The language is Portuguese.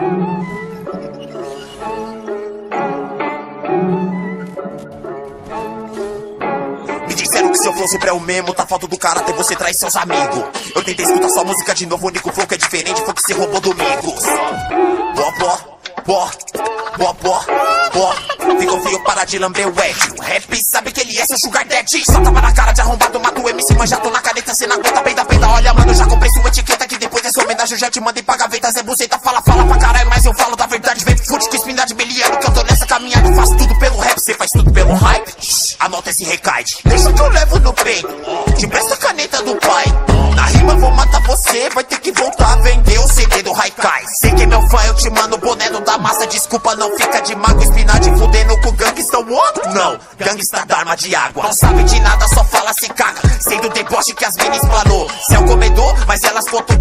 Me disseram que se eu fosse pra eu mesmo, tá falta do caráter, você traz seus amigos. Eu tentei escutar sua música de novo, o único flow que é diferente foi que você roubou domingo. Bó, bó, bó, bó, bó, bó. Ficou fio para de lamber o Ed. O rap sabe que ele é seu sugar daddy. Só tava na cara de arrombado, mato o MC, mas já tô na caneta, cê não aguenta, peida, peida. Olha, mano, já comprei sua etiqueta eu já te mandei pra gaveta. Zé Buceta fala, fala pra caralho, mas eu falo da verdade. Vem fute com espinade beliano, que eu tô nessa caminhada. Faço tudo pelo rap, cê faz tudo pelo hype. Anota esse recade. Deixa que eu levo no peito. Te presta a caneta do pai. Na rima vou matar você, vai ter que voltar a vender o CD do Haikai. Sei que é meu fã, eu te mando o boné do da massa. Desculpa, não fica de mago, espinade fudendo com gangsta what? Não, gangsta da arma de água. Não sabe de nada, só fala se caga. Sei do deboche que as minas explanou. Cê é o comedor, mas elas foto